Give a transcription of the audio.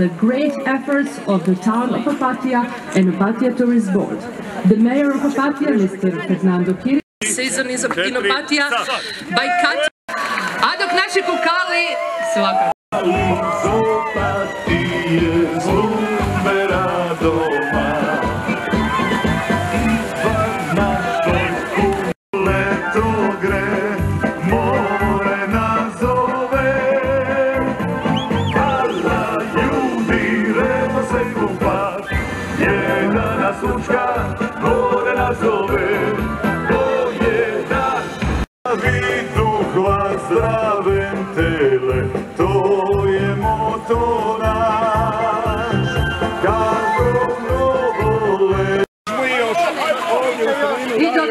the great efforts of the town of Apatia and Apatia Tourist Board. The mayor of Apatia, Mr. Fernando Kiri. Season is of Apatia by Kat. A dok naši kukali, svaka. Sučka, more nas zove, to je dan. Viduh vas zdravem tele, to je moto naš. Kako mnogo le... I dok